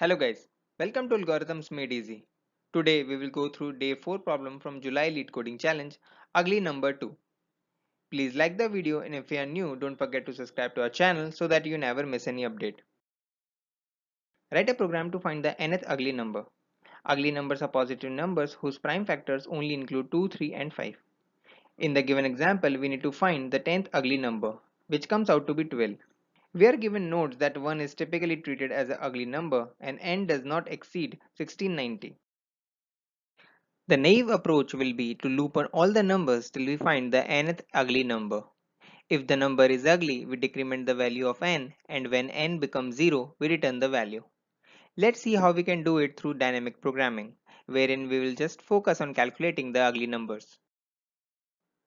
Hello guys, welcome to Algorithms Made Easy. Today we will go through day 4 problem from July Leetcoding Challenge, ugly number 2. Please like the video and if you are new, don't forget to subscribe to our channel so that you never miss any update. Write a program to find the nth ugly number. Ugly numbers are positive numbers whose prime factors only include 2, 3 and 5. In the given example, we need to find the 10th ugly number, which comes out to be 12. We are given notes that 1 is typically treated as an ugly number and n does not exceed 1690. The naive approach will be to loop on all the numbers till we find the nth ugly number. If the number is ugly, we decrement the value of n and when n becomes 0, we return the value. Let's see how we can do it through dynamic programming, wherein we will just focus on calculating the ugly numbers.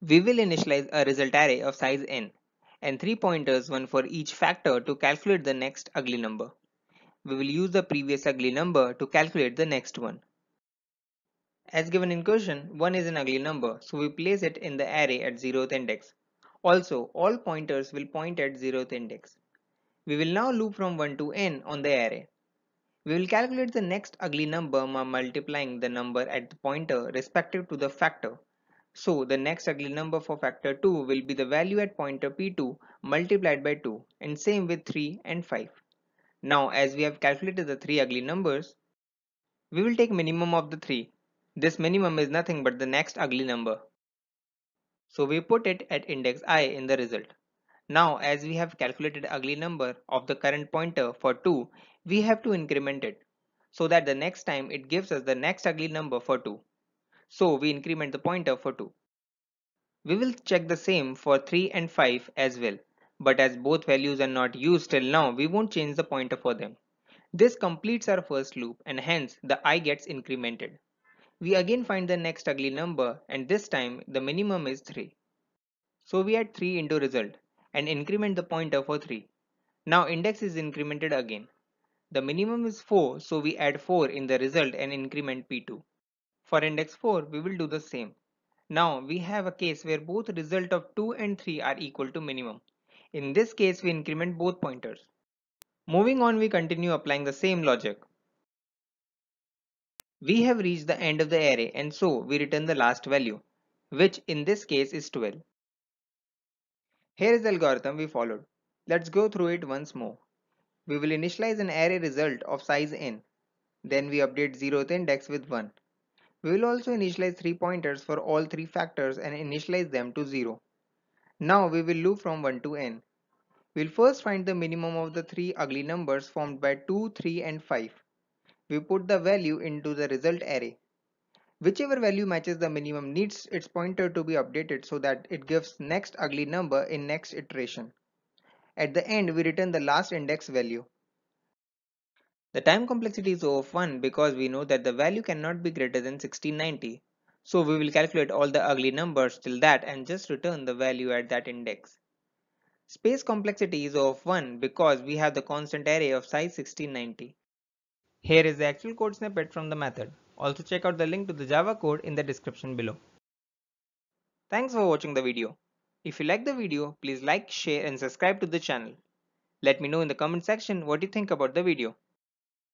We will initialize a result array of size n and three pointers one for each factor to calculate the next ugly number. We will use the previous ugly number to calculate the next one. As given in question, 1 is an ugly number, so we place it in the array at 0th index. Also, all pointers will point at 0th index. We will now loop from 1 to n on the array. We will calculate the next ugly number by multiplying the number at the pointer respective to the factor so the next ugly number for factor 2 will be the value at pointer P2 multiplied by 2 and same with 3 and 5. Now as we have calculated the three ugly numbers, we will take minimum of the three. This minimum is nothing but the next ugly number. So we put it at index i in the result. Now as we have calculated ugly number of the current pointer for 2, we have to increment it so that the next time it gives us the next ugly number for 2. So we increment the pointer for 2. We will check the same for 3 and 5 as well. But as both values are not used till now, we won't change the pointer for them. This completes our first loop and hence the i gets incremented. We again find the next ugly number and this time the minimum is 3. So we add 3 into result and increment the pointer for 3. Now index is incremented again. The minimum is 4 so we add 4 in the result and increment p2. For index 4, we will do the same. Now we have a case where both result of 2 and 3 are equal to minimum. In this case, we increment both pointers. Moving on, we continue applying the same logic. We have reached the end of the array and so we return the last value, which in this case is 12. Here is the algorithm we followed. Let's go through it once more. We will initialize an array result of size n. Then we update 0th index with 1. We will also initialize three pointers for all three factors and initialize them to 0. Now we will loop from 1 to n. We'll first find the minimum of the three ugly numbers formed by 2, 3 and 5. We put the value into the result array. Whichever value matches the minimum needs its pointer to be updated so that it gives next ugly number in next iteration. At the end we return the last index value. The time complexity is of 1 because we know that the value cannot be greater than 1690. So we will calculate all the ugly numbers till that and just return the value at that index. Space complexity is of 1 because we have the constant array of size 1690. Here is the actual code snippet from the method. Also check out the link to the Java code in the description below. Thanks for watching the video. If you like the video, please like, share and subscribe to the channel. Let me know in the comment section what you think about the video.